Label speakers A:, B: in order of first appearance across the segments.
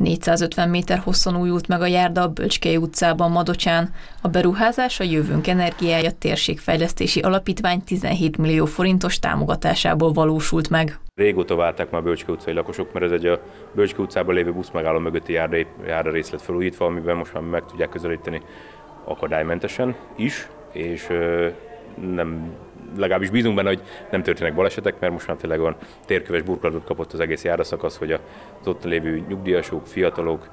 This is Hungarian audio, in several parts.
A: 450 méter hosszon újult meg a járda a Bölcskei utcában Madocsán. A beruházás a Jövőnk Energiája Térségfejlesztési Alapítvány 17 millió forintos támogatásából valósult meg.
B: Régóta várták már a Bölcske utcai lakosok, mert ez egy a Bölcske utcában lévő buszmegálló mögötti járda, járda részlet felújítva, amiben most már meg tudják közelíteni akadálymentesen is, és nem, legalábbis bízunk benne, hogy nem történnek balesetek, mert most már tényleg olyan térköves burkolatot kapott az egész járaszakasz, hogy az ott lévő nyugdíjasok, fiatalok,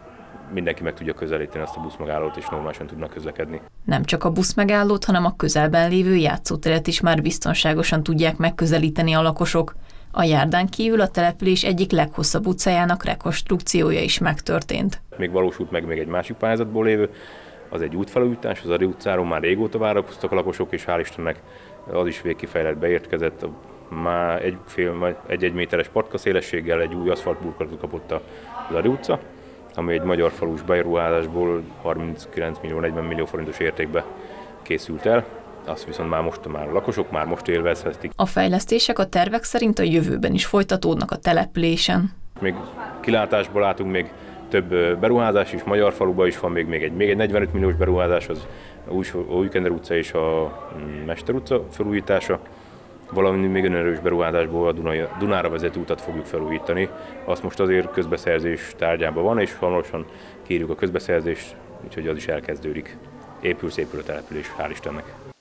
B: mindenki meg tudja közelíteni azt a buszmegállót, és normálisan tudnak közlekedni.
A: Nem csak a buszmegállót, hanem a közelben lévő játszóteret is már biztonságosan tudják megközelíteni a lakosok. A járdán kívül a település egyik leghosszabb utcájának rekonstrukciója is megtörtént.
B: Még valósult meg még egy másik pályázatból lévő, az egy útfelújítás, az Adi utcáról már régóta várakoztak a lakosok, és hál' Istennek az is végkifejlett beérkezett. Már egy fél, egy-egy méteres patka szélességgel egy új aszfaltburkolatot kapott az Adi utca, ami egy magyar falus beruházásból 39 millió, 40 millió forintos értékbe készült el azt viszont már most már a lakosok már most élvezhetik.
A: A fejlesztések a tervek szerint a jövőben is folytatódnak a településen.
B: Még kilátásból látunk még több beruházás is, Magyar faluban is van még, még, egy, még egy 45 milliós beruházás, az Újkender utca és a mm, Mester utca felújítása, valami még erős beruházásból a Dunai, Dunára vezető utat fogjuk felújítani. Azt most azért közbeszerzés tárgyában van, és hamarosan kérjük a közbeszerzést, úgyhogy az is elkezdődik. Épül szépül a település, hál' Istennek.